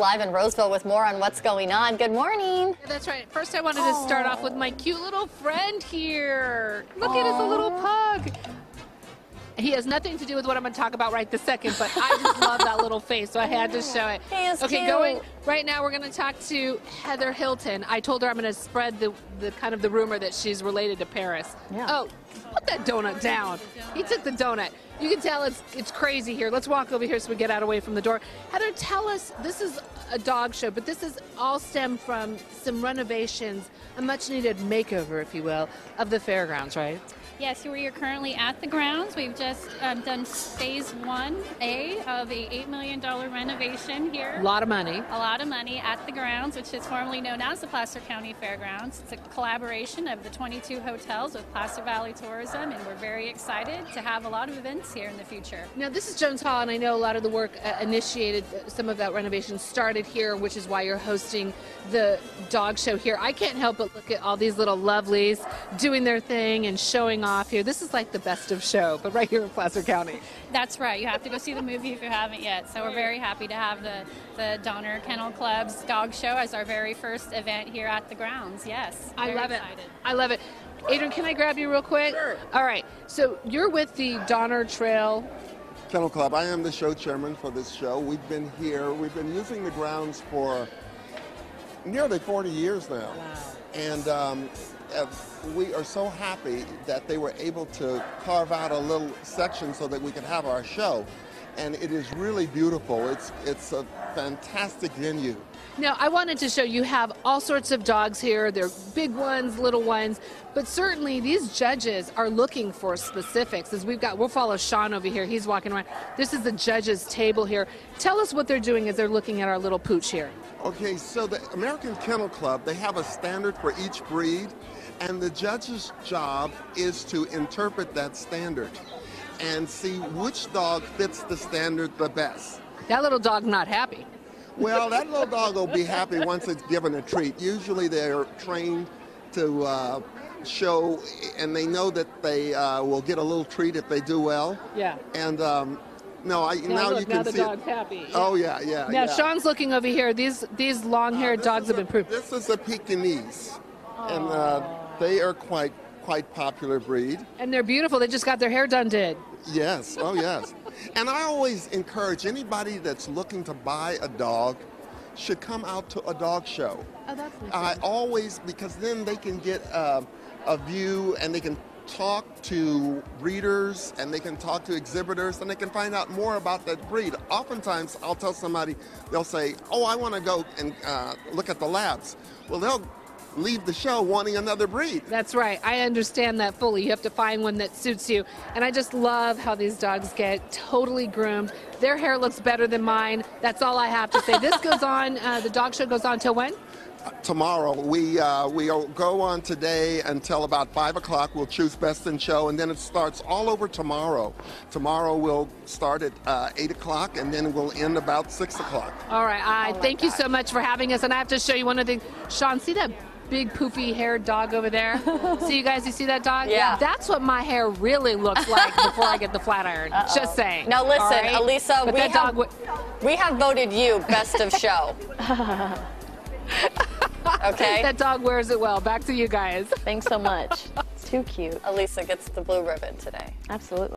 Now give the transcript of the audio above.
Live in Roseville with more on what's going on. Good morning. That's right. First, I wanted to start off with my cute little friend here. Look at his little pug. He has nothing to do with what I'm going to talk about right this second, but I just love that little face, so I had to show it. He is okay, cute. going right now. We're going to talk to Heather Hilton. I told her I'm going to spread the, the kind of the rumor that she's related to Paris. Yeah. Oh, put that donut down. He took the donut. You can tell it's it's crazy here. Let's walk over here so we get out away from the door. Heather, tell us. This is a dog show, but this is all stemmed from some renovations, a much needed makeover, if you will, of the fairgrounds, right? Yes, we are currently at the grounds. We've just um, done phase 1A of a $8 million renovation here. A lot of money. A lot of money at the grounds, which is formerly known as the Placer County Fairgrounds. It's a collaboration of the 22 hotels with Placer Valley Tourism, and we're very excited to have a lot of events here in the future. Now, this is Jones Hall, and I know a lot of the work uh, initiated, uh, some of that renovation started here, which is why you're hosting the dog show here. I can't help but look at all these little lovelies doing their thing and showing off here. This is like the best of show, but right here in Placer County. That's right. You have to go see the movie if you haven't yet. So we're very happy to have the, the Donner Kennel Club's dog show as our very first event here at the grounds. Yes. I love excited. it. I love it. Adrian, can I grab you real quick? Sure. All right. So you're with the Donner Trail. Kennel Club. I am the show chairman for this show. We've been here, we've been using the grounds for nearly 40 years now. And um, Uh, we are so happy that they were able to carve out a little section so that we could have our show. And it is really beautiful. It's, it's a fantastic venue. Now, I wanted to show you have all sorts of dogs here. They're big ones, little ones, but certainly these judges are looking for specifics. As we've got, we'll follow Sean over here. He's walking around. This is the judges' table here. Tell us what they're doing as they're looking at our little pooch here. Okay, so the American Kennel Club, they have a standard for each breed, and the judge's job is to interpret that standard and see which dog fits the standard the best. That little dog not happy. Well, that little dog will be happy once it's given a treat. Usually they're trained to uh, show, and they know that they uh, will get a little treat if they do well. Yeah. And um, no, I, now, Now, look, you can now the see dog's it. happy. Oh, yeah, yeah. Now yeah. Sean's looking over here. These these long-haired This dogs have a- been proved. This is a Pekingese, and uh, they are quite quite popular breed. And they're beautiful. They just got their hair done did. Yes, oh yes. and I always encourage anybody that's looking to buy a dog should come out to a dog show. Oh, that's I always because then they can get uh, a view and they can talk to breeders and they can talk to exhibitors and they can find out more about that breed. Oftentimes, I'll tell somebody, they'll say, "Oh, I want to go and uh, look at the labs." Well, they'll leave the show wanting another breed. That's right. I understand that fully. You have to find one that suits you. And I just love how these dogs get totally groomed. Their hair looks better than mine. That's all I have to say. This goes on, uh, the dog show goes on till when? tomorrow. We uh, we'll go on today until about five o'clock. We'll choose best in show, and then it starts all over tomorrow. Tomorrow we'll start at uh, eight o'clock, and then we'll end about six o'clock. All right. I thank you so much for having us. And I have to show you one of the, Sean, see that big poofy haired dog over there? see you guys, you see that dog? Yeah. That's what my hair really looks like before I get the flat iron. Just saying. Now listen, All right? Alisa, But we have, dog w- we have voted you best of show. okay? that dog wears it well. Back to you guys. Thanks so much. It's too cute. Alisa gets the blue ribbon today. Absolutely.